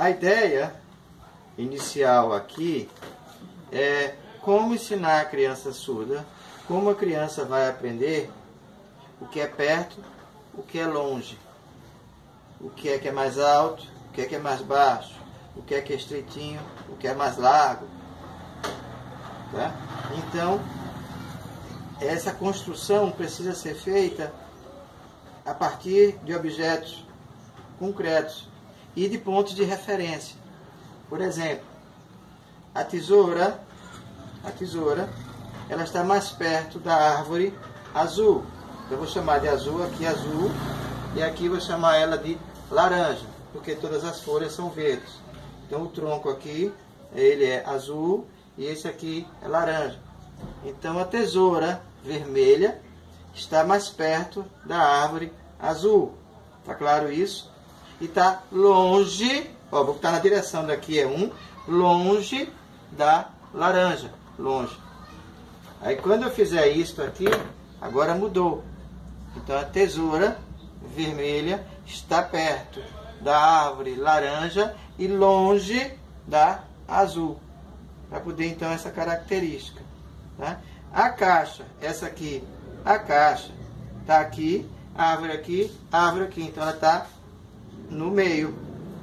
A ideia inicial aqui é como ensinar a criança surda, como a criança vai aprender o que é perto, o que é longe, o que é que é mais alto, o que é que é mais baixo, o que é que é estreitinho, o que é mais largo. Tá? Então, essa construção precisa ser feita a partir de objetos concretos e de pontos de referência. Por exemplo, a tesoura, a tesoura, ela está mais perto da árvore azul. Eu vou chamar de azul aqui azul e aqui vou chamar ela de laranja, porque todas as folhas são verdes. Então o tronco aqui, ele é azul e esse aqui é laranja. Então a tesoura vermelha está mais perto da árvore azul. Tá claro isso? E está longe, ó, vou botar na direção daqui é um, longe da laranja, longe. Aí quando eu fizer isto aqui, agora mudou. Então a tesoura vermelha está perto da árvore laranja e longe da azul. Para poder então essa característica. Tá? A caixa, essa aqui, a caixa está aqui, árvore aqui, árvore aqui. Então ela está no meio.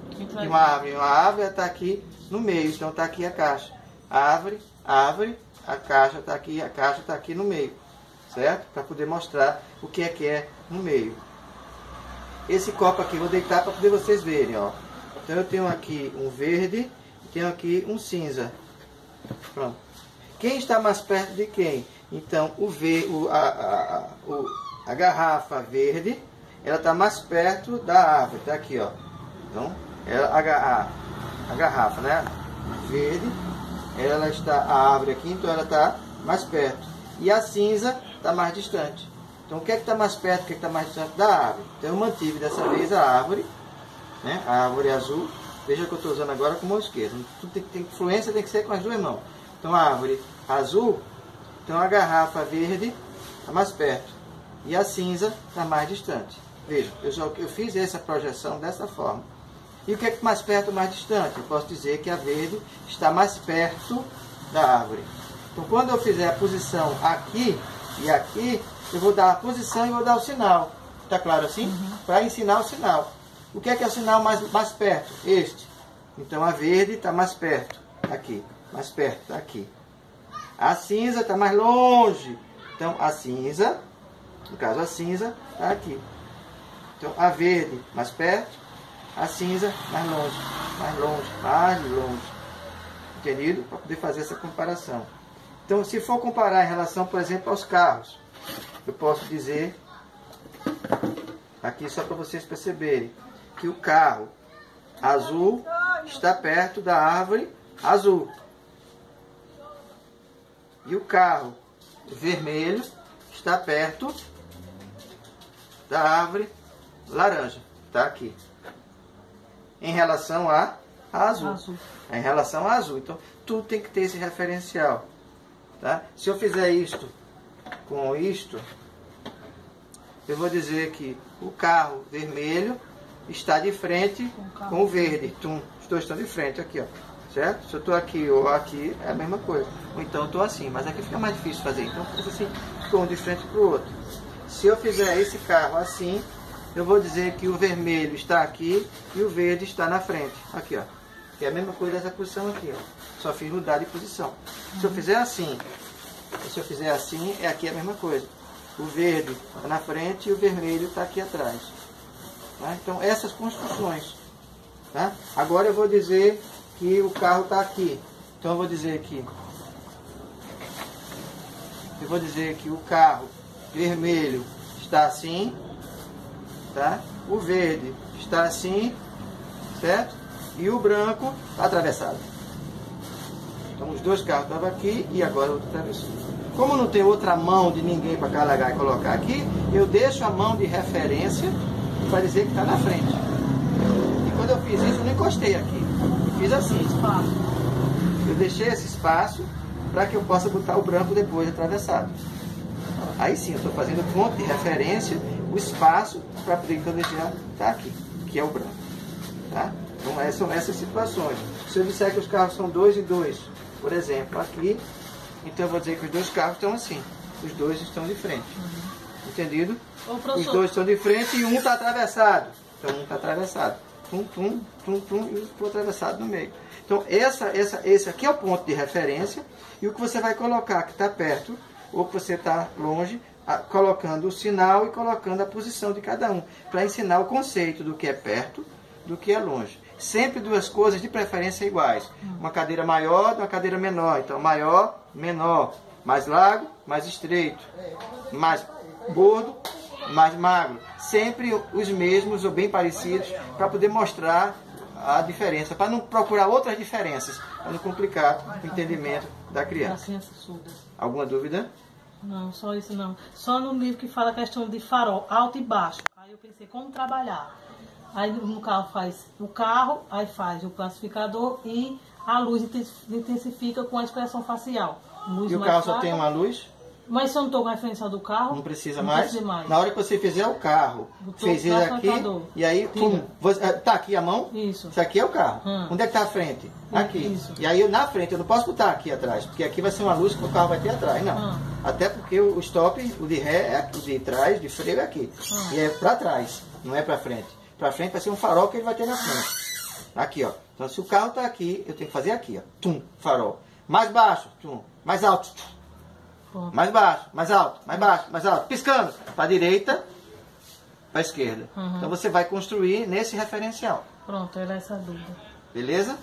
De uma árvore, uma árvore está aqui no meio. Então está aqui a caixa. Árvore, árvore, a caixa está aqui, a caixa está aqui no meio. Certo? Para poder mostrar o que é que é no meio. Esse copo aqui, vou deitar para poder vocês verem, ó. Então eu tenho aqui um verde e tenho aqui um cinza. Pronto. Quem está mais perto de quem? Então o v, o, a, a, a, o, a garrafa verde, ela está mais perto da árvore. Está aqui, ó. Então, ela, a, a, a garrafa, né? Verde, ela está, a árvore aqui, então ela está mais perto. E a cinza está mais distante. Então, o que é que está mais perto, o que é está mais distante da árvore? Então, eu mantive dessa vez a árvore, né? a árvore azul. Veja que eu estou usando agora com a mão esquerda. Tudo tem, tem influência tem que ser com as duas mãos. Então, a árvore azul, então a garrafa verde está mais perto. E a cinza está mais distante. Veja, eu, já, eu fiz essa projeção dessa forma. E o que é mais perto ou mais distante? Eu posso dizer que a verde está mais perto da árvore. Então, quando eu fizer a posição aqui e aqui, eu vou dar a posição e vou dar o sinal. Está claro assim? Uhum. Para ensinar o sinal. O que é que é o sinal mais, mais perto? Este. Então a verde está mais perto. Aqui. Mais perto. Aqui. A cinza está mais longe. Então a cinza, no caso a cinza, está aqui. Então a verde mais perto, a cinza mais longe. Mais longe, mais longe. Entendido? Para poder fazer essa comparação. Então, se for comparar em relação, por exemplo, aos carros, eu posso dizer, aqui só para vocês perceberem, que o carro azul está perto da árvore azul. E o carro vermelho está perto da árvore laranja. Está aqui. Em relação a, a azul. azul. Em relação a azul. Então, tudo tem que ter esse referencial. Tá? Se eu fizer isto com isto, eu vou dizer que o carro vermelho está de frente com o verde. Tum, os dois estão de frente aqui, ó. Certo? Se eu estou aqui ou aqui, é a mesma coisa. Ou então eu estou assim, mas aqui fica mais difícil fazer. Então eu assim, um de frente para o outro. Se eu fizer esse carro assim, eu vou dizer que o vermelho está aqui e o verde está na frente. Aqui, ó. É a mesma coisa dessa posição aqui, ó. Só fiz mudar de posição. Se eu fizer assim, se eu fizer assim, é aqui a mesma coisa. O verde está na frente e o vermelho está aqui atrás. Tá? Então, essas construções. Tá? Agora eu vou dizer que o carro está aqui. Então eu vou dizer que eu vou dizer que o carro vermelho está assim, tá? O verde está assim, certo? E o branco está atravessado. Então os dois carros estavam aqui e agora o outro atravessou. Como não tem outra mão de ninguém para carregar e colocar aqui, eu deixo a mão de referência para dizer que está na frente. E quando eu fiz isso, eu não encostei aqui. Eu fiz assim, espaço. Eu deixei esse espaço para que eu possa botar o branco depois atravessado. Aí sim, eu estou fazendo ponto de referência, o espaço para poder eu deixar está aqui, que é o branco. Tá? Então essas são essas situações. Se eu disser que os carros são dois e dois, por exemplo, aqui, então eu vou dizer que os dois carros estão assim. Os dois estão de frente. Entendido? Ô, Os dois estão de frente e um está atravessado. Então um está atravessado. Tum, tum, tum, tum, e o outro atravessado no meio. Então essa, essa, esse aqui é o ponto de referência e o que você vai colocar que está perto ou que você está longe, a- colocando o sinal e colocando a posição de cada um, para ensinar o conceito do que é perto, do que é longe. Sempre duas coisas de preferência iguais. Uma cadeira maior de uma cadeira menor. Então maior, menor. Mais largo, mais estreito. Mais gordo, mais magro. Sempre os mesmos ou bem parecidos para poder mostrar a diferença, para não procurar outras diferenças, para não complicar o entendimento da criança. Alguma dúvida? Não, só isso não. Só no livro que fala a questão de farol, alto e baixo. Aí eu pensei, como trabalhar? Aí no carro faz o carro, aí faz o classificador e a luz intensi- intensifica com a expressão facial. Luz E o carro só tem uma luz? Mas se eu não estou com a referência do carro, Não precisa não mais? mais. Na hora que você fizer o carro, Botou fez ele aqui, e aí, pum, você, ah, tá aqui a mão? Isso. Isso aqui é o carro. Hum. Onde é que tá a frente? Aqui. Isso. E aí na frente, eu não posso botar aqui atrás, porque aqui vai ser uma luz que o carro vai ter atrás, não. Hum. Até porque o stop, o de ré, é o de trás, de freio é aqui. Hum. E é pra trás, não é pra frente. Pra frente vai ser um farol que ele vai ter na frente. Aqui, ó. Então se o carro tá aqui, eu tenho que fazer aqui, ó. Tum, farol. Mais baixo, tum. Mais alto, tum. Mais baixo, mais alto, mais baixo, mais alto. Piscando. Para a direita, para a esquerda. Uhum. Então você vai construir nesse referencial. Pronto, era essa dúvida. Beleza?